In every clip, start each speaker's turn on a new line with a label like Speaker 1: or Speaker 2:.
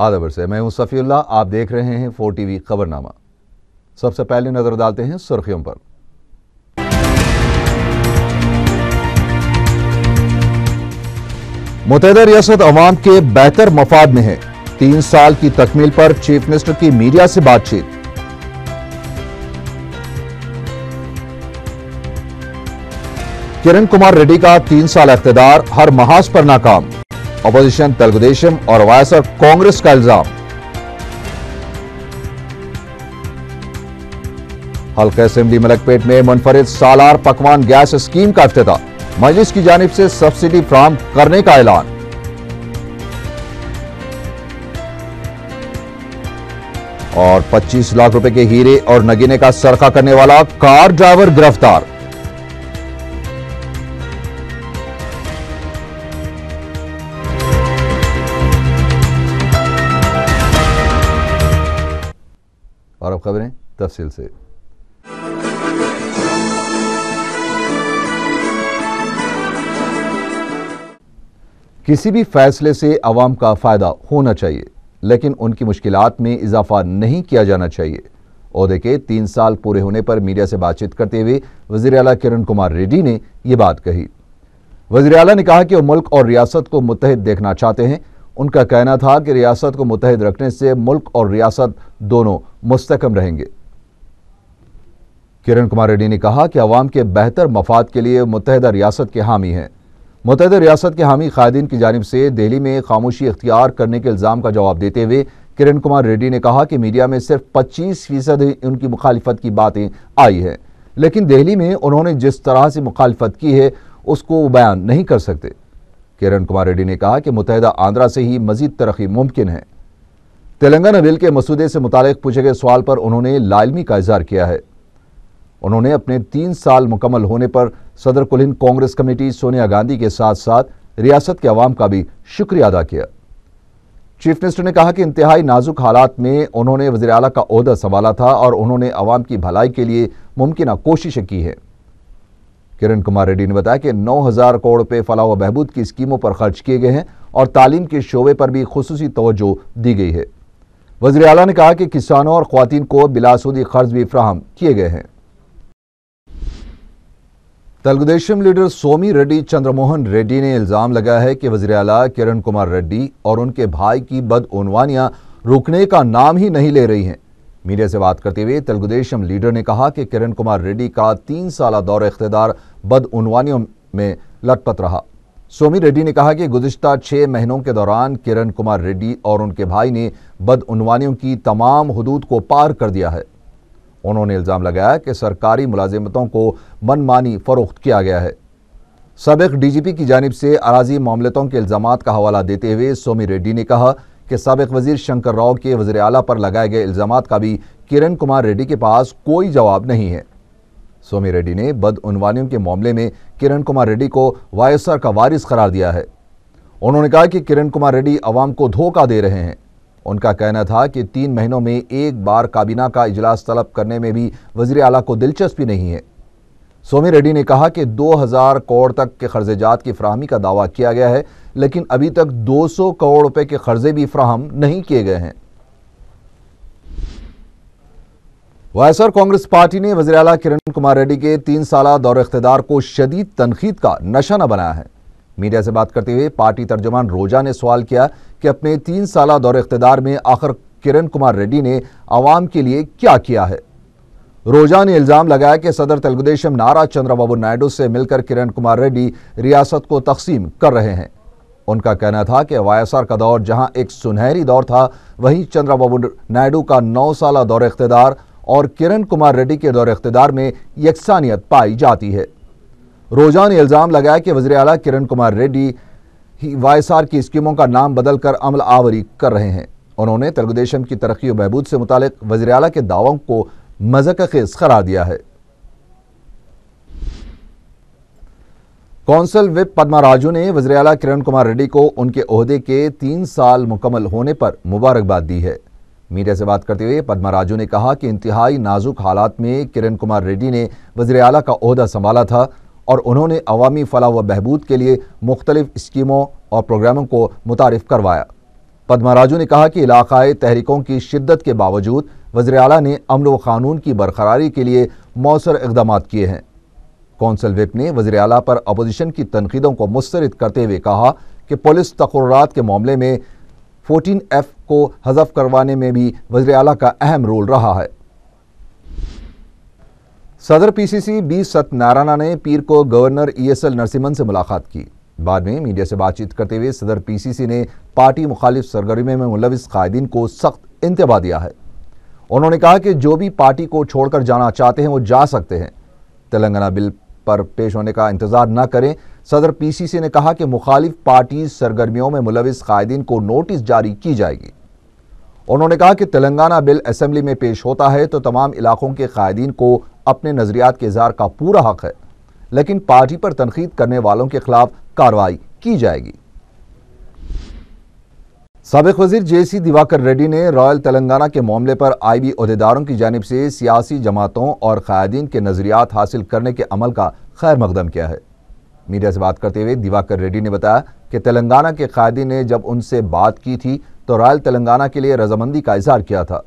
Speaker 1: आदबर से मैं हूँ सफ़ील्ला आप देख रहे हैं फोर टीवी खबरनामा। सबसे पहले नज़र डालते हैं सुर्खियों पर। मुतहदा रियासत अवाम के बेहतर मफाद में है। तीन साल की तकमील पर चीफ मिनिस्टर की मीडिया से बातचीत। किरण कुमार रेड्डी का तीन साल इकतदार हर महाज पर नाकाम। अपोजिशन तेलुगुदेशम और वायसर कांग्रेस का इल्ज़ाम। हल्का असेंबली मलकपेट में मुनफरिद सालार पकवान गैस स्कीम का अफ्ताह मजलिस की जानब से सब्सिडी फ्राहम करने का ऐलान। और 25 लाख रुपए के हीरे और नगीने का सरखा करने वाला कार ड्राइवर गिरफ़्तार। अब खबरें तफसील से। किसी भी फैसले से अवाम का फ़ायदा होना चाहिए, लेकिन उनकी मुश्किल में इजाफा नहीं किया जाना चाहिए। अहदे के तीन साल पूरे होने पर मीडिया से बातचीत करते हुए वज़ीर अला किरण कुमार रेड्डी ने यह बात कही। वज़ीर अला ने कहा कि वो मुल्क और रियासत को मुतहद देखना चाहते हैं उनका कहना था कि रियासत को मुतहद रखने से मुल्क और रियासत दोनों मुस्तकम रहेंगे। किरण कुमार रेड्डी ने कहा कि अवाम के बेहतर मफाद के लिए मुतहदा रियासत के हामी हैं। मुतहद रियासत के हामी कायदीन की जानब से दिल्ली में खामोशी इख्तियार करने के इल्ज़ाम का जवाब देते हुए किरण कुमार रेड्डी ने कहा कि मीडिया में सिर्फ़ पच्चीस फ़ीसद ही उनकी मुखालफत की बातें आई हैं, लेकिन दिल्ली में उन्होंने जिस तरह से मुखालफत की है, उसको बयान नहीं कर सकते। किरण कुमार रेड्डी ने कहा कि मुतहदा आंध्रा से ही मजीद तरक्की मुमकिन है। तेलंगाना बिल के मसूदे से मुतालिक पूछे गए सवाल पर उन्होंने लालमी का इजहार किया है। उन्होंने अपने तीन साल मुकम्मल होने पर सदर कुलिन कांग्रेस कमेटी सोनिया गांधी के साथ साथ रियासत के अवाम का भी शुक्रिया अदा किया। चीफ मिनिस्टर ने कहा कि इंतहाई नाजुक हालात में उन्होंने वजी अला का अहदा संभाला था और उन्होंने अवाम की भलाई के लिए मुमकिन कोशिशें की हैं। किरण कुमार रेड्डी ने बताया कि 9000 करोड़ रुपए फलाह व बहबूद की स्कीमों पर खर्च किए गए हैं और तालीम के शोबे पर भी खसूसी तवज्जो दी गई है। वजी अला ने कहा कि किसानों और खुवान को बिलासूदी कर्ज भी फ्राहम किए गए हैं। तेलुगुदेशम लीडर सोमी रेड्डी चंद्रमोहन रेड्डी ने इल्ज़ाम लगाया है कि वजी अला किरण कुमार रेड्डी और उनके भाई की बदउनवानियाँ रुकने का नाम ही नहीं ले रही हैं। मीडिया से बात करते हुए तेलुगुदेशम लीडर ने कहा कि किरण कुमार रेड्डी का तीन साल दौर इकतदार बदउनवानियों में लटपत रहा। सोमी रेड्डी ने कहा कि गुजशत छह महीनों के दौरान किरण कुमार रेड्डी और उनके भाई ने बदउनवानियों की तमाम हदूद को पार कर दिया है। उन्होंने इल्ज़ाम लगाया कि सरकारी मुलाजिमतों को मनमानी फरोख्त किया गया है। सबक डीजीपी की जानब से अराजी मामलतों के इल्ज़ाम का हवाला देते हुए सोमी रेड्डी ने कहा कि सबक वज़ीर शंकर राव के वजी अला पर लगाए गए इल्ज़ाम का भी किरण कुमार रेड्डी के पास कोई जवाब नहीं है। सोमी रेड्डी ने बदउनवानियों के मामले में किरण कुमार रेड्डी को वायसर का वारिस करार दिया है। उन्होंने कहा कि किरण कुमार रेड्डी अवाम को धोखा दे रहे हैं। उनका कहना था कि तीन महीनों में एक बार काबीना का इजलास तलब करने में भी वजी अला को दिलचस्पी नहीं है। सोमी रेड्डी ने कहा कि 2000 करोड़ तक के खर्जेजात की फ्राहमी का दावा किया गया है, लेकिन अभी तक 200 करोड़ रुपए के कर्जे भी फ्राहम नहीं किए गए हैं। वायसर कांग्रेस पार्टी ने वजी अला किरण कुमार रेड्डी के तीन साल दौर इकतदार को शदीद तनखीद का नशाना बनाया है। मीडिया से बात करते हुए पार्टी तर्जमान रोजा ने सवाल किया कि अपने तीन साल दौर इकतदार में आखिर किरण कुमार रेड्डी ने आवाम के लिए क्या किया है। रोजा ने इल्ज़ाम लगाया कि सदर तेलुगुदेशम नारा चंद्रबाबू नायडू से मिलकर किरण कुमार रेड्डी रियासत को तकसीम कर रहे हैं। उनका कहना था कि वायसर का दौर जहाँ एक सुनहरी दौर था, वहीं चंद्रबाबू नायडू का नौ साल दौर इकतदार और किरण कुमार रेड्डी के दौर इकतदार में यकसानियत पाई जाती है। रोजा ने इल्ज़ाम लगाया कि वजी अला किरण कुमार रेड्डी ही वायसार की स्कीमों का नाम बदलकर अमल आवरी कर रहे हैं। उन्होंने तेलुगुदेशम की तरक्की और बहबूद से मुतालिक वजी अला के दावों को मजक खेज करार दिया है। कौंसल विप पदमा राजू ने वजर अला किरण कुमार रेड्डी को उनके अहदे के तीन साल मुकम्मल होने पर मुबारकबाद दी है। मीडिया से बात करते हुए पदमा राजू ने कहा कि इंतहाई नाजुक हालात में किरण कुमार रेड्डी ने वजर अला का अहदा संभाला था और उन्होंने अवामी फलाह व बहबूद के लिए मुख्तलिफ़ स्कीमों और प्रोग्रामों को मुतारफ़ करवाया। पदमा राजू ने कहा कि इलाकाई तहरीकों की शिद्दत के बावजूद वजर अला ने अमन व कानून की बरकरारी के लिए मौसर इकदाम किए हैं। कौंसल विप ने वजर अला पर अपोजिशन की तनकीदों को मुस्तरद करते हुए कहा कि पुलिस तकर्रात के मामले में 14 एफ़ को हजफ करवाने में भी वजर अला का अहम रोल रहा है। सदर P C C B Satyanarayana ने पीर को governor E S L Narasimhan से मुलाकात की। बाद में मीडिया से बातचीत करते हुए सदर पीसीसी ने पार्टी मुखालिफ सरगर्मी में मुलविस कायदीन को सख्त इंतबा दिया है। उन्होंने कहा कि जो भी पार्टी को छोड़कर जाना चाहते हैं, वो जा सकते हैं। तेलंगाना बिल पर पेश होने का इंतज़ार न करें। सदर पीसीसी ने कहा कि मुखालिफ पार्टी सरगर्मियों में मुलविस कायदीन को नोटिस जारी की जाएगी। उन्होंने कहा कि तेलंगाना बिल असेंबली में पेश होता है तो तमाम इलाकों के कायदीन को अपने नजरियात के इजहार का पूरा हक है। लेकिन पार्टी पर तनखीद करने वालों के खिलाफ कार्रवाई की जाएगी। सबक वज़ीर जे सी दिवाकर रेड्डी ने रॉयल तेलंगाना के मामले पर आई बी अहदेदारों की जानब से सियासी जमातों और कायदीन के नजरियात हासिल करने के अमल का खैर मकदम किया है। मीडिया से बात करते हुए दिवाकर रेड्डी ने बताया कि तेलंगाना के कायदी ने जब उनसे बात की थी तो रॉयल तेलंगाना के लिए रजामंदी का इजहार किया था।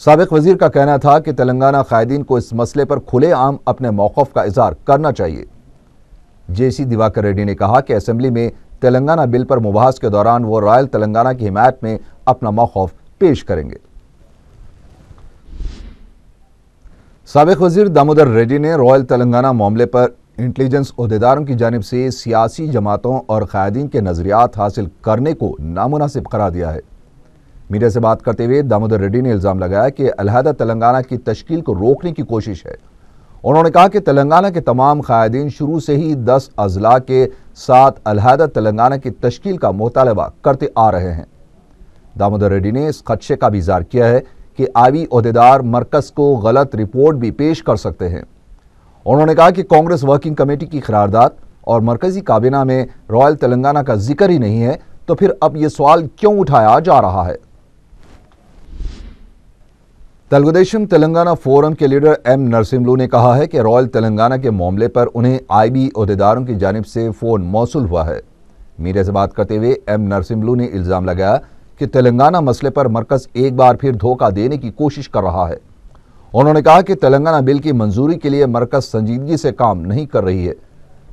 Speaker 1: सबक वज़ीर का कहना था कि तेलंगाना कायदीन को इस मसले पर खुलेआम अपने मौकफ का इजहार करना चाहिए। जे सी दिवाकर रेड्डी ने कहा कि असेंबली में तेलंगाना बिल पर मुबहस के दौरान वो रॉयल तेलंगाना की हिमायत में अपना मौकफ पेश करेंगे। सबक वज़ीर दामोदर रेड्डी ने रॉयल तेलंगाना मामले पर इंटेलिजेंस अहदेदारों की जानब से सियासी जमातों और कायदीन के नजरियात हासिल करने को नामुनासिब करार दिया है। मीडिया से बात करते हुए दामोदर रेड्डी ने इल्ज़ाम लगाया कि अलहदा तेलंगाना की तश्कील को रोकने की कोशिश है। उन्होंने कहा कि तेलंगाना के तमाम कायदीन शुरू से ही दस अजला के साथ अलहदा तेलंगाना की तश्कील का मुतालबा करते आ रहे हैं। दामोदर रेड्डी ने इस खदशे का भी इजहार किया है कि आवी अहदेदार मरकज को गलत रिपोर्ट भी पेश कर सकते हैं। उन्होंने कहा कि कांग्रेस वर्किंग कमेटी की करारदाद और मरकजी काबीना में रॉयल तेलंगाना का ज़िक्र ही नहीं है तो फिर अब यह सवाल क्यों उठाया जा रहा है? तेलुगुदेशम तेलंगाना फोरम के लीडर एम नरसिम्लू ने कहा है कि रॉयल तेलंगाना के मामले पर उन्हें आईबी अहदेदारों की जानब से फ़ोन मौसू हुआ है। मीडिया से बात करते हुए एम नरसिम्लू ने इल्ज़ाम लगाया कि तेलंगाना मसले पर मरकज़ एक बार फिर धोखा देने की कोशिश कर रहा है। उन्होंने कहा कि तेलंगाना बिल की मंजूरी के लिए मरकज़ संजीदगी से काम नहीं कर रही है।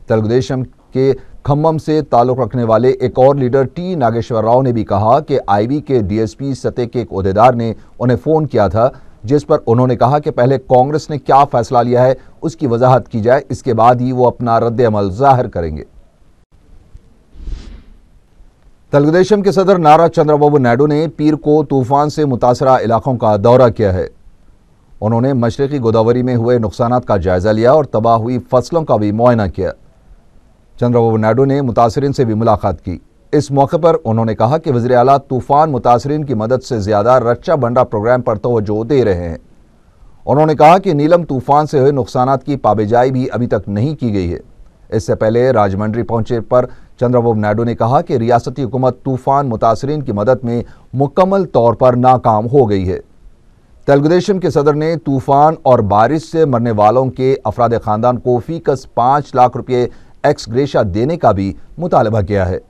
Speaker 1: तेलुगुदेशम के खम्मम से ताल्लुक रखने वाले एक और लीडर टी नागेश्वर राव ने भी कहा कि आईबी के डीएसपी सतह के एक अहदेदार ने उन्हें फ़ोन किया था, जिस पर उन्होंने कहा कि पहले कांग्रेस ने क्या फैसला लिया है, उसकी वजाहत की जाए, इसके बाद ही वो अपना रद्द अमल ज़ाहिर करेंगे। तेलुगुदेशम के सदर नारा चंद्रबाबू नायडू ने पीर को तूफ़ान से मुतासरा इलाकों का दौरा किया है। उन्होंने मशरकी गोदावरी में हुए नुकसान का जायजा लिया और तबाह हुई फ़सलों का भी मुआयना किया। चंद्रबाबू नायडू ने मुतासरीन से भी मुलाकात की। इस मौके पर उन्होंने कहा कि वजी अला तूफ़ान मुतासरीन की मदद से ज़्यादा रक्षा बंडा प्रोग्राम पर तोज्जो दे रहे हैं। उन्होंने कहा कि नीलम तूफ़ान से हुए नुकसान की पाबेजाई भी अभी तक नहीं की गई है। इससे पहले राजमंड्री पहुँचे पर चंद्रबाबू नायडू ने कहा कि रियासती हुकूमत तूफ़ान मुतासरीन की मदद में मुकम्मल तौर पर नाकाम हो गई है। तेलुगुदेशम के सदर ने तूफ़ान और बारिश से मरने वालों के अफराद खानदान को फीकस पाँच लाख रुपये एक्स ग्रेशा देने का भी मुतालबा किया है।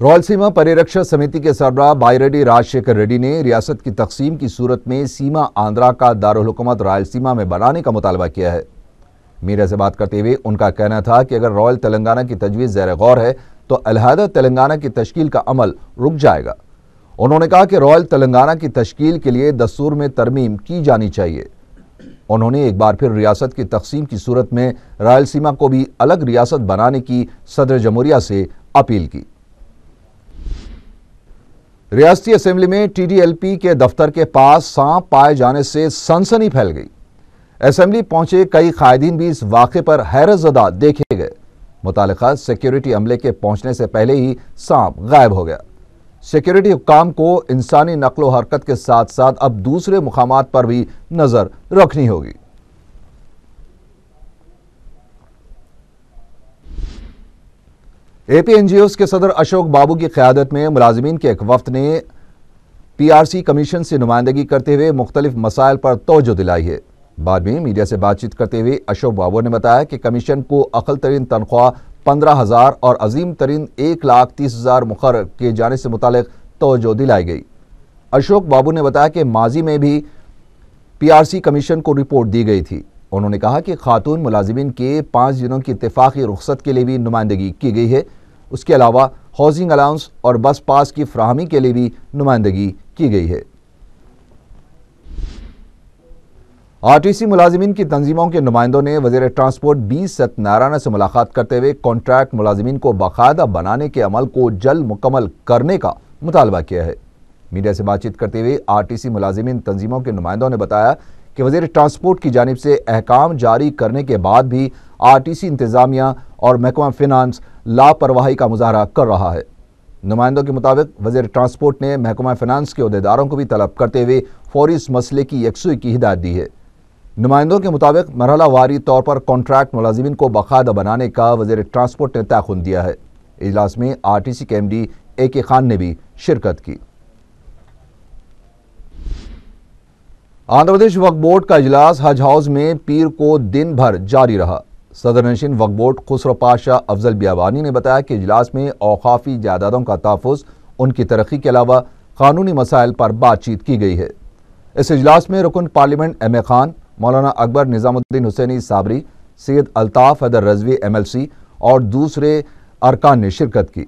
Speaker 1: रॉयलसीमा परिरक्षण समिति के सरबराह बाईरेड्डी राजशेखर रेड्डी ने रियासत की तकसीम की सूरत में सीमा आंध्रा का दारकूमत रायलसीमा में बनाने का मुतालबा किया है। मीडिया से बात करते हुए उनका कहना था कि अगर रॉयल तेलंगाना की तजवीज़ जैर गौर है तो अलहदा तेलंगाना की तश्कील का अमल रुक जाएगा। उन्होंने कहा कि रॉयल तेलंगाना की तश्कील के लिए दस्तूर में तरमीम की जानी चाहिए। उन्होंने एक बार फिर रियासत की तकसीम की सूरत में रायलसीमा को भी अलग रियासत बनाने की सदर जमहूरिया से अपील की। रियासती असेंबली में टीडीएलपी के दफ्तर के पास सांप पाए जाने से सनसनी फैल गई। असेंबली पहुँचे कई कायदीन भी इस वाक़े पर हैरतजदा देखे गए। मुतल सिक्योरिटी अमले के पहुँचने से पहले ही सांप गायब हो गया। सिक्योरिटी हुकाम को इंसानी नकलो हरकत के साथ साथ अब दूसरे मुकाम पर भी नज़र रखनी होगी। ए पी एन जी ओस के सदर अशोक बाबू की क्यादत में मुलाजमीन के एक वफ्त ने पी आर सी कमीशन से नुमाइंदगी करते हुए मुख्तलिफ़ मसाइल पर तोजो दिलाई है। बाद में मीडिया से बातचीत करते हुए अशोक बाबू ने बताया कि कमीशन को अकल तरीन तनख्वाह पंद्रह हज़ार और अजीम तरीन एक लाख तीस हज़ार मुखर किए जाने से मुतालिक तोजो दिलाई गई। अशोक बाबू ने बताया कि माजी में भी पीआरसी कमीशन को रिपोर्ट दी गई थी। उन्होंने कहा कि खातून मुलाजिमिन के पाँच दिनों की इतफाक़ी रुख्सत के लिए भी नुमाइंदगी की गई है। उसके अलावा हाउसिंग अलाउंस और बस पास की फ्राहमी के लिए भी नुमाइंदगी की गई है। आरटीसी मुलाजिमीन की तंजीमों के नुमाइंदों ने वज़ीर ट्रांसपोर्ट बी सत्यनारायण से मुलाकात करते हुए कॉन्ट्रैक्ट मुलाजिमीन को बाकायदा बनाने के अमल को जल्द मुकम्मल करने का मुतालबा किया है। मीडिया से बातचीत करते हुए आरटीसी मुलाजिमीन तंजीमों के नुमाइंदों ने बताया कि वज़ीर ट्रांसपोर्ट की जानब से अहकाम जारी करने के बाद भी आरटीसी इंतजामिया और महकमा फिनांस लापरवाही का मुजाहरा कर रहा है। नुमाइंदों के मुताबिक वज़ीर ट्रांसपोर्ट ने महकमा फिनांस के अहदेदारों को भी तलब करते हुए फौरी इस मसले की यकसुई की हिदायत दी है। नुमाइंदों के मुताबिक मरहला वारी तौर पर कॉन्ट्रैक्ट मुलाजिमिन को बाकायदा बनाने का वज़ीर ट्रांसपोर्ट ने तयन दिया है। इजलास में आर टी सी के एम डी ए के खान ने भी शिरकत की। आंध्र प्रदेश वक्फ बोर्ड का इजलास हज हाउस में पीर को दिन भर जारी रहा। सदर नशीन वक्फ बोर्ड खुसरो पाशा अफजल बियाबानी ने बताया कि इजलास में औकाफी जायदादों का तहफ़ उनकी तरक्की के अलावा कानूनी मसाइल पर बातचीत की गई है। इस इजलास में रुकन parliament M A Khan Maulana Akbar Nizamuddin Hussaini Sabri Syed Altaf Haider Rizvi M L C और दूसरे अरकान ने शिरकत की।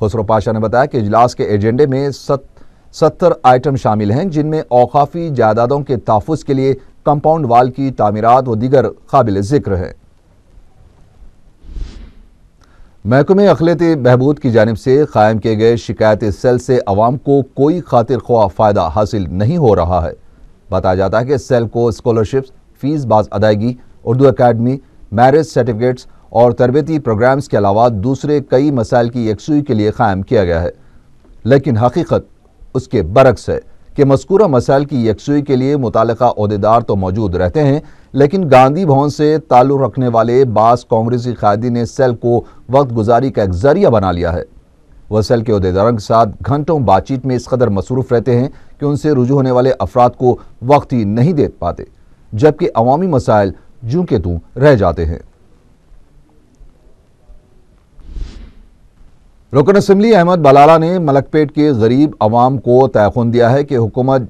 Speaker 1: खुसरो पाशा ने बताया कि इजलास के एजेंडे में सत, सत्तर आइटम शामिल हैं, जिनमें औकाफी जायदादों के तहफ़ के लिए कंपाउंड वाल की तमीरत व दीगर काबिल ज़िक्र है। महकमे अखिलती बहबूद की जानब से कायम किए गए शिकायत सेल से अवाम को कोई खातिर ख्वाह फ़ायदा हासिल नहीं हो रहा है। बताया जाता है कि सेल को स्कॉलरशिप्स फ़ीस बाज अदायगी, उर्दू अकेडमी मैरिज सर्टिफिकेट्स और तरबती प्रोग्राम्स के अलावा दूसरे कई मसाइल की यकसुई के लिए कायम किया गया है। लेकिन हकीकत उसके बरक्स है कि मस्कूरा मसाइल की यकसुई के लिए मुतल अहदेदार तो मौजूद रहते हैं, लेकिन गांधी भवन से ताल्लुक़ रखने वाले बास कांग्रेसी कायदी ने सेल को वक्त गुजारी का एक ज़रिया बना लिया है। वह सेल के अहदेदारों के साथ घंटों बातचीत में इस कदर मसरूफ रहते हैं कि उनसे रुजू होने वाले अफराद को वक्त ही नहीं दे पाते, जबकि अवामी मसाइल जू के तू रह जाते हैं। रुकन असम्बली अहमद बलाला ने मलकपेट के गरीब अवाम को तयन दिया है कि हुकूमत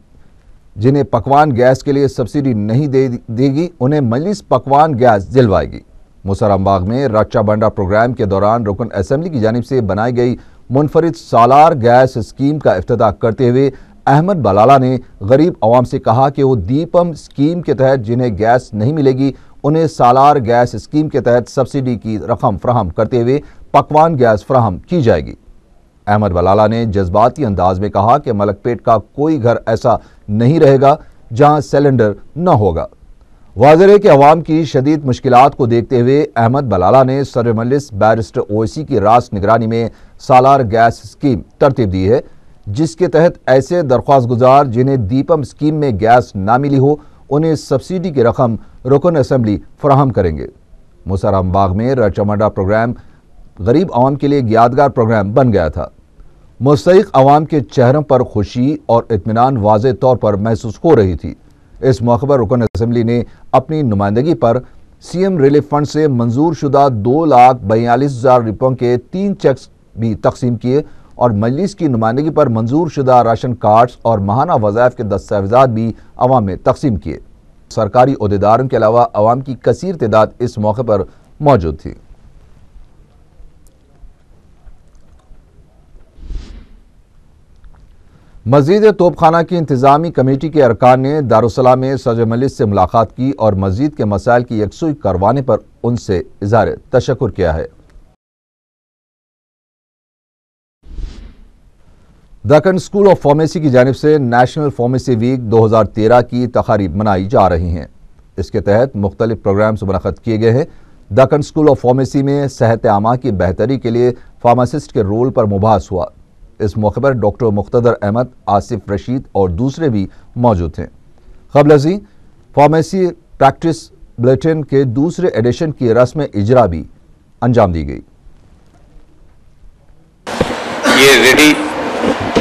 Speaker 1: जिन्हें पकवान गैस के लिए सब्सिडी नहीं दे देगी, उन्हें मजलिस पकवान गैस दिलवाएगी। मुसरमबाग में रक्षा बंडा प्रोग्राम के दौरान रुकन असम्बली की जानब से बनाई गई मुनफरद सालार गैस स्कीम का अफ्ताह करते हुए अहमद बलाला ने गरीब आवाम से कहा कि वो दीपम स्कीम के तहत जिन्हें गैस नहीं मिलेगी, उन्हें सालार गैस स्कीम के तहत सब्सिडी की रकम फ्राहम करते हुए पकवान गैस फ्राहम की जाएगी। अहमद बलाला ने जज्बाती अंदाज में कहा कि मलकपेट का कोई घर ऐसा नहीं रहेगा जहाँ सिलेंडर न होगा। वाजर कि अवाम की शदीद मुश्किल को देखते हुए अहमद बलाला ने सर मलिस बैरिस्टर ओसी की रास निगरानी में सालार गैस स्कीम तरतीब दी है, जिसके तहत ऐसे दरख्वास्त गुजार जिन्हें दीपम स्कीम में गैस ना मिली हो, उन्हें सब्सिडी की रकम रुकन असम्बली फराहम करेंगे। मुसराम बाग में रचमडा प्रोग्राम गरीब आवाम के लिए यादगार प्रोग्राम बन गया था। मुस्तक आवाम के चेहरों पर खुशी और इतमान वाज तौर पर महसूस हो रही थी। इस मौके पर रुकन असम्बली ने अपनी नुमाइंदगी पर सी एम रिलीफ फंड से मंजूर शुदा दो लाख बयालीस हज़ार रुपयों के तीन चेक्स भी तकसीम किए और मजलिस की नुमाइंदगी पर मंजूर शुदा राशन कार्ड्स और महाना वज़ायफ के दस्तावेजा भी अवाम में तकसीम किए। सरकारी अहदेदारों के अलावा अवाम की कसर तदाद इस मौके पर मौजूद थी। मस्जिद तोपखाना की इंतजामी कमेटी के अरकान ने दारुसलाम में सज मलिस से मुलाकात की और मस्जिद के मसाइल की यकसुई करवाने पर उनसे इजहार तशक्र किया है। दक्कन स्कूल ऑफ़ फार्मेसी की जानब से नेशनल फार्मेसी वीक 2013 की तकारीब मनाई जा रही हैं। इसके तहत मुख्तलिफ़ प्रोग्राम्स मनद किए गए हैं। दक्कन स्कूल ऑफ़ फार्मेसी में सेहत आमा की बेहतरी के लिए फार्मासिस्ट के रोल पर मुबास हुआ। इस मौके पर डॉक्टर मुख्तर अहमद, आसिफ रशीद और दूसरे भी मौजूद थे। खबलजी फार्मेसी प्रैक्टिस बुलेटिन के दूसरे एडिशन की रस्म इजरा भी अंजाम दी गई।
Speaker 2: ये रेडी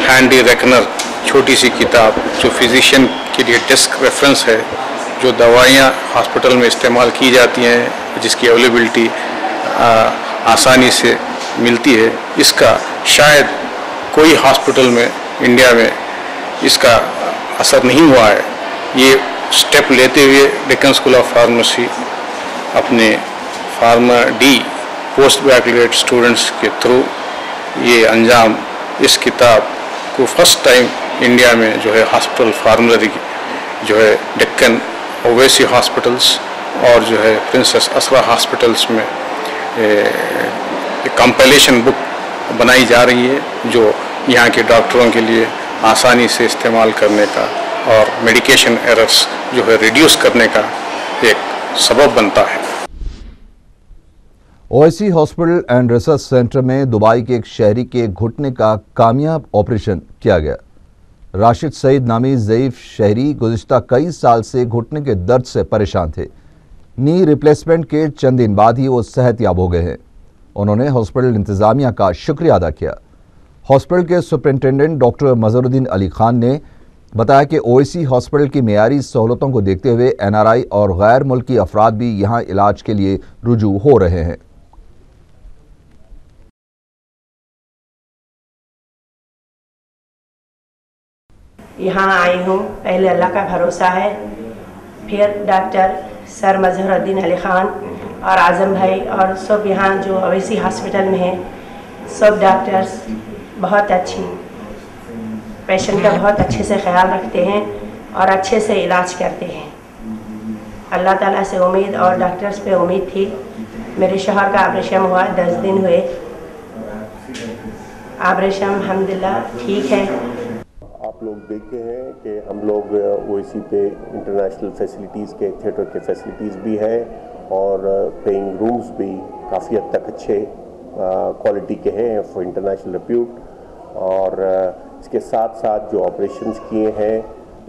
Speaker 2: हैंडी रेकनर छोटी सी किताब, जो फिजिशियन के लिए डेस्क रेफरेंस है, जो दवाइयाँ हॉस्पिटल में इस्तेमाल की जाती हैं, जिसकी अवेलेबिलिटी आसानी से मिलती है, इसका शायद कोई हॉस्पिटल में इंडिया में इसका असर नहीं हुआ है। ये स्टेप लेते हुए डेक्कन स्कूल ऑफ़ फार्मेसी अपने pharma D post graduate students के थ्रू ये अंजाम, इस किताब को फ़र्स्ट टाइम इंडिया में जो है हॉस्पिटल फार्मलरी जो है डेक्कन ओवेसी हॉस्पिटल्स और जो है प्रिंसेस असरा हॉस्पिटल्स में कंपाइलेशन बुक बनाई जा रही है जो यहाँ के डॉक्टरों के लिए आसानी से इस्तेमाल करने का और मेडिकेशन एरर्स जो है रिड्यूस करने का एक सबब बनता है।
Speaker 1: Owaisi hospital and research centre में दुबई के एक शहरी के घुटने का कामयाब ऑपरेशन किया गया। राशिद सईद नामी ज़यीफ शहरी गुजशत कई साल से घुटने के दर्द से परेशान थे। नी रिप्लेसमेंट के चंद दिन बाद ही वो सेहत याब हो गए हैं। उन्होंने हॉस्पिटल इंतज़ामिया का शुक्रिया अदा किया। हॉस्पिटल के सुपरिंटेंडेंट डॉक्टर मजरुद्दीन अली खान ने बताया कि ओएसी हॉस्पिटल की मेयारी सहूलतों को देखते हुए एनआरआई और गैर मुल्की अफराद भी यहाँ इलाज के लिए रुजू हो रहे हैं।
Speaker 3: यहाँ आई हूँ। पहले अल्लाह का भरोसा है। फिर डॉक्टर सर मजहरुद्दीन अली ख़ान और आज़म भाई और सब यहाँ जो अवैसी हॉस्पिटल में हैं, सब डॉक्टर्स बहुत अच्छी, पेशेंट का बहुत अच्छे से ख्याल रखते हैं और अच्छे से इलाज करते हैं। अल्लाह ताला से उम्मीद और डॉक्टर्स पे उम्मीद थी। मेरे शहर का ऑपरेशन हुआ, दस दिन हुए। ऑपरेशन अलहमदिल्ला ठीक है।
Speaker 4: लोग देखे हैं कि हम लोग ओसी पे इंटरनेशनल फैसिलिटीज़ के थिएटर के फैसिलिटीज़ भी हैं और पेइंग रूम्स भी काफ़ी हद तक अच्छे क्वालिटी के हैं फॉर इंटरनेशनल रिप्यूट और इसके साथ साथ जो ऑपरेशंस किए हैं,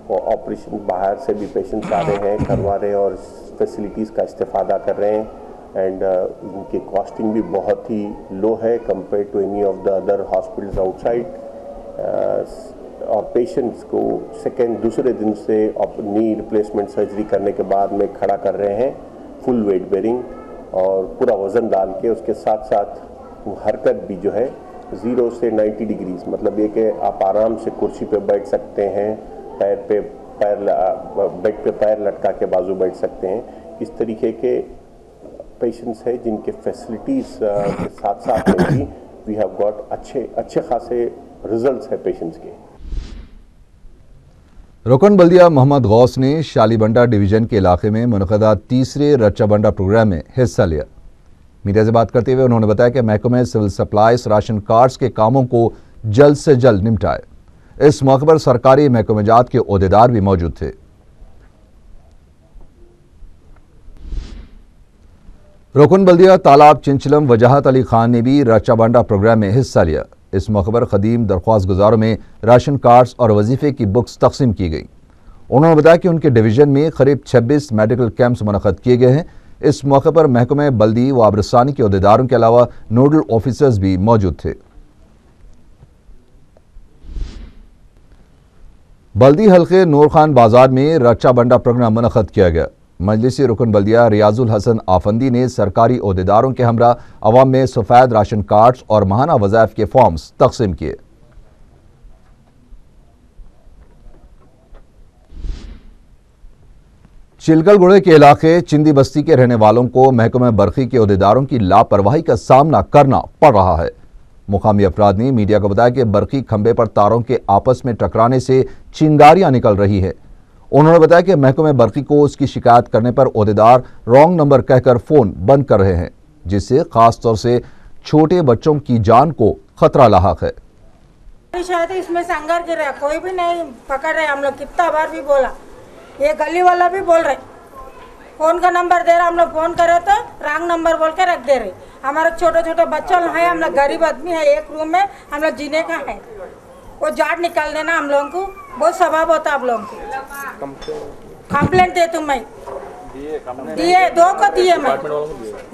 Speaker 4: वो ऑपरेशन बाहर से भी पेशेंट्स आ रहे हैं, करवा रहे हैं और फैसिलिटीज़ का इस्तेफादा कर रहे हैं एंड इनकी कॉस्टिंग भी बहुत ही लो है compare to any of the other hospitals outside patients को सेकेंड दूसरे दिन से नी रिप्लेसमेंट सर्जरी करने के बाद में खड़ा कर रहे हैं फुल वेट बेरिंग और पूरा वज़न डाल के उसके साथ साथ हरकत भी जो है ज़ीरो से 90 डिग्रीज मतलब ये कि आप आराम से कुर्सी पे बैठ सकते हैं, पैर पे, पैर बेड पे पैर लटका के बाजू बैठ सकते हैं। इस तरीके के पेशेंट्स हैं जिनके फैसिलिटीज़ के साथ साथ भी वी हैव गॉट अच्छे अच्छे खासे रिजल्ट्स हैं पेशेंट्स के।
Speaker 1: रुकन बल्दिया मोहम्मद गौस ने शालीबंडा डिवीज़न के इलाके में मनदा तीसरे रच्चा बंडा प्रोग्राम में हिस्सा लिया। मीडिया से बात करते हुए उन्होंने बताया कि महकमे सिविल सप्लाईज, राशन कार्ड्स के कामों को जल्द से जल्द निपटाए। इस मौके पर सरकारी महकमेजात के अहदेदार भी मौजूद थे। रुकन बल्दिया तालाब चिंचलम वजाहत अली खान ने भी रचा बांडा प्रोग्राम में हिस्सा लिया। इस मौके पर कदीम दरख्वास्त गुजारों में राशन कार्ड्स और वजीफे की बुक्स तकसीम की गई। उन्होंने बताया कि उनके डिवीज़न में करीब 26 मेडिकल कैंप्स मनद किए गए हैं। इस मौके पर महकमे बल्दी व आबरसानी के अहदेदारों के अलावा नोडल ऑफिसर्स भी मौजूद थे। बल्दी हल्के नूर खान बाज़ार में रचा बंडा प्रोग्राम मनद किया गया। मजलिस रुकन बल्दिया रियाजुल हसन आफंदी ने सरकारी अहदेदारों के हमरा अवाम में सफ़ैद राशन कार्ड्स और महाना वज़ायफ के फॉर्म्स तकसीम किए। चिलकलगुड़े के इलाके चिंदी बस्ती के रहने वालों को महकमे बरखी के अहदेदारों की लापरवाही का सामना करना पड़ रहा है। मुकामी अफराद ने मीडिया को बताया कि बरखी खंबे पर तारों के आपस में टकराने से चिंगारियाँ निकल रही है। उन्होंने बताया कि महकमे बरकी को उसकी शिकायत करने पर अहदेदार रॉन्ग नंबर कहकर फ़ोन बंद कर रहे हैं, जिससे खासतौर से छोटे बच्चों की जान को खतरा लाक है।
Speaker 5: शायद इसमें गिर रहा कोई भी नहीं पकड़ रहे हम लोग, कितना बार भी बोला। ये गली वाला भी बोल रहे। फ़ोन का नंबर दे रहा, हम लोग फ़ोन करे तो रॉन्ग नंबर बोल के रख दे रहे। हमारे छोटे छोटे बच्चों है, हम लोग गरीब आदमी है, एक रूम में हम लोग जीने का है। वो जाट निकाल देना हम लोगों को। बहुत स्वभाव होता आप लोगों को। कंप्लेंट दे तुम मैं दिए, दो को दिए मैं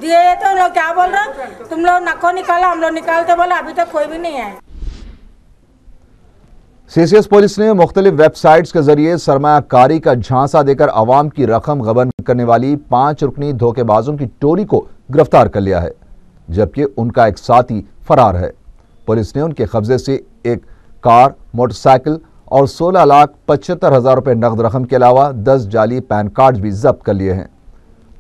Speaker 5: दिए तो लोग क्या बोल रहे तुम लोग नको निकाला, हम लोग निकालते बोला, अभी तक कोई भी नहीं है।
Speaker 1: सीसीएस पुलिस ने मुख्तलिफ़ वेबसाइट्स के ज़रिए सरमाकारी का झांसा देकर आवाम की रकम गबन करने वाली पाँच रुकनी धोखेबाजों की टोली को गिरफ़्तार कर लिया है, जबकि उनका एक साथी फरार है। पुलिस ने उनके कब्जे से एक कार, मोटरसाइकिल और 16 लाख पचहत्तर हज़ार रुपए नकद रकम के अलावा 10 जाली पैन कार्ड भी जब्त कर लिए हैं।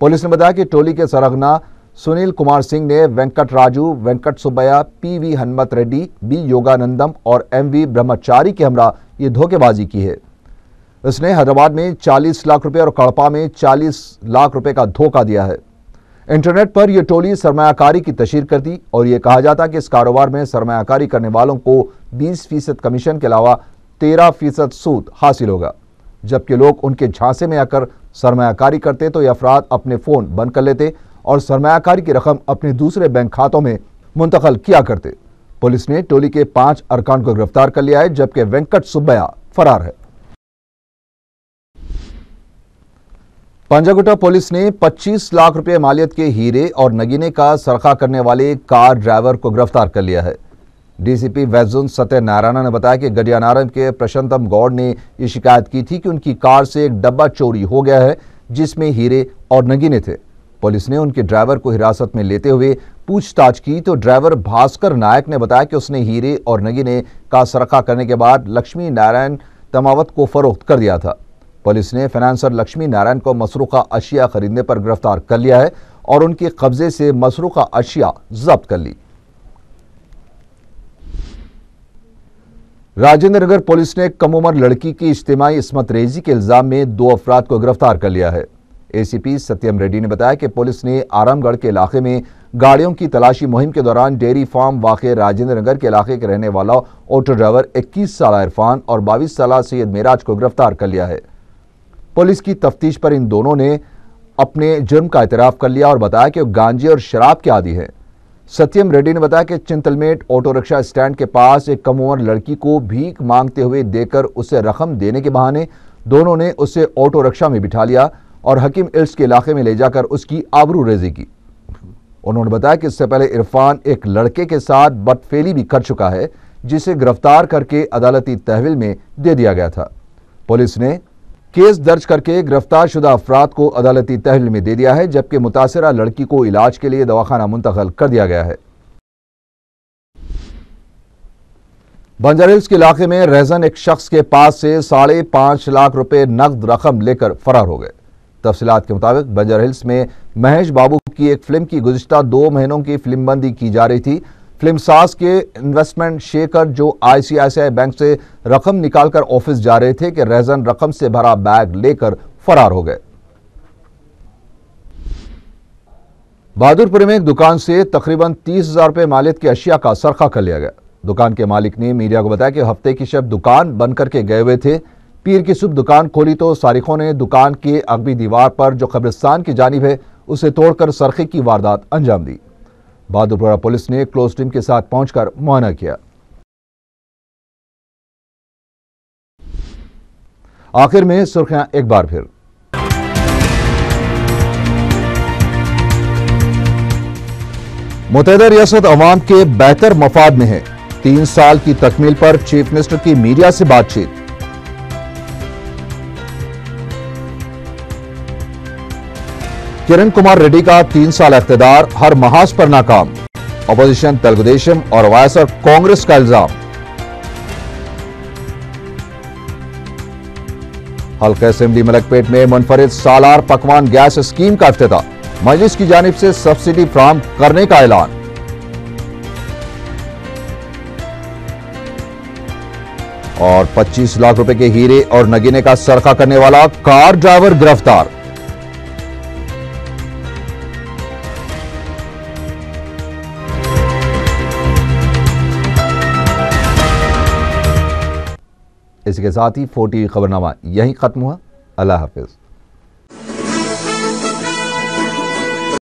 Speaker 1: पुलिस ने बताया कि टोली के सरगना सुनील कुमार सिंह ने Venkat Raju, Venkat Subbaiah, P V Hanumath Reddy, B Yoganandam और एम वी ब्रह्मचारी के हमरा ये धोखेबाजी की है। इसने हैदराबाद में 40 लाख रुपए और कड़पा में 40 लाख रुपए का धोखा दिया है। इंटरनेट पर यह टोली सरमायाकारी की तशहर करती और यह कहा जाता कि इस कारोबार में सरमाकारी करने वालों को 20 फ़ीसद कमीशन के अलावा 13 फ़ीसद सूद हासिल होगा। जबकि लोग उनके झांसे में आकर सरमायाकारी करते तो ये अफराद अपने फ़ोन बंद कर लेते और सरमायाकारी की रकम अपने दूसरे बैंक खातों में मुंतकल किया करते। पुलिस ने टोली के पाँच अरकान को गिरफ़्तार कर लिया है, जबकि वेंकट सुब्बैया फरार है। पंजागुटा पुलिस ने 25 लाख रुपए मालियत के हीरे और नगीने का सरखा करने वाले कार ड्राइवर को गिरफ़्तार कर लिया है। डीसीपी वैजुन सत्य नारायण ने बताया कि गडियानारम के प्रशांतम गौड़ ने यह शिकायत की थी कि उनकी कार से एक डब्बा चोरी हो गया है, जिसमें हीरे और नगीने थे। पुलिस ने उनके ड्राइवर को हिरासत में लेते हुए पूछताछ की तो ड्राइवर भास्कर नायक ने बताया कि उसने हीरे और नगीने का सरखा करने के बाद लक्ष्मी नारायण तमावत को फरोख्त कर दिया था। पुलिस ने फाइनेंसर लक्ष्मी नारायण को मसरूखा अशिया खरीदने पर गिरफ़्तार कर लिया है और उनके कब्जे से मसरूखा अशिया जब्त कर ली। राजेंद्र नगर पुलिस ने कम उम्र लड़की की इज्तिमाही इसमत रेजी के इल्ज़ाम में दो अफराद को गिरफ़्तार कर लिया है। एसीपी सत्यम रेड्डी ने बताया कि पुलिस ने आरामगढ़ के इलाके में गाड़ियों की तलाशी मुहिम के दौरान डेयरी फार्म वाक़ राजेंद्र नगर के इलाके के रहने वाला ऑटो ड्राइवर 21 साल इरफान और 22 साल सैयद मेराज को गिरफ़्तार कर लिया है। पुलिस की तफ्तीश पर इन दोनों ने अपने जुर्म का इतराफ कर लिया और बताया कि गांजे और शराब के आदि हैं। सत्यम रेड्डी ने बताया कि चिंतलमेट ऑटो रिक्शा स्टैंड के पास एक कम उम्र लड़की को भीख मांगते हुए देकर उसे रकम देने के बहाने दोनों ने उसे ऑटो रिक्शा में बिठा लिया और हकीम इल्स के इलाके में ले जाकर उसकी आबरू रेजी की। उन्होंने बताया कि इससे पहले इरफान एक लड़के के साथ बदफेली भी कर चुका है, जिसे गिरफ़्तार करके अदालती तहवील में दे दिया गया था। पुलिस ने केस दर्ज करके गिरफ़्तार शुदा अफराद को अदालती तहवील में दे दिया है, जबकि मुतासरा लड़की को इलाज के लिए दवाखाना मुंतकल कर दिया गया है। बंजर बंजारिल्स के इलाके में रेजन एक शख्स के पास से साढ़े पाँच लाख रुपए नकद रकम लेकर फरार हो गए। तफसीत के मुताबिक बंजर हिल्स में महेश बाबू की एक फ़िल्म की गुजशत दो महीनों की फ़िल्म बंदी की जा रही थी फ़िल्म सास के इन्वेस्टमेंट शेकर जो आईसीआईसीआई बैंक से रकम निकालकर ऑफ़िस जा रहे थे कि रेजन रकम से भरा बैग लेकर फरार हो गए। बहादुरपुर में एक दुकान से तकरीबन तीस हज़ार रुपए मालियत की अशिया का सरखा कर लिया गया। दुकान के मालिक ने मीडिया को बताया कि हफ़्ते की शब दुकान बंद करके गए हुए थे। पीर की सुबह दुकान खोली तो सारिखों ने दुकान के अगबी दीवार पर जो कब्रिस्तान की जानब है, उसे तोड़कर सरखे की वारदात अंजाम दी। बहादुरपुरा पुलिस ने क्लोज टीम के साथ पहुंचकर मुआयना किया। आखिर में सुर्खियाँ एक बार फिर। मुतहदा रियासत अवाम के बेहतर मफाद में है। तीन साल की तकमील पर चीफ मिनिस्टर की मीडिया से बातचीत। किरण कुमार रेड्डी का तीन साल इकतदार हर महाज पर नाकाम। अपोजिशन, तेलुगुदेशम और वायसर कांग्रेस का इल्ज़ाम। हल्का असेंबली मलकपेट में मुनफरद सालार पकवान गैस स्कीम का अफ्ताह मजलिस की जानब से सब्सिडी फ्राहम करने का ऐलान। और 25 लाख रुपए के हीरे और नगीने का सरखा करने वाला कार ड्राइवर गिरफ़्तार। इसी के साथ ही फोर्टी खबरनामा यहीं खत्म हुआ। अल्लाह हाफिज़।